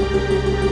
Música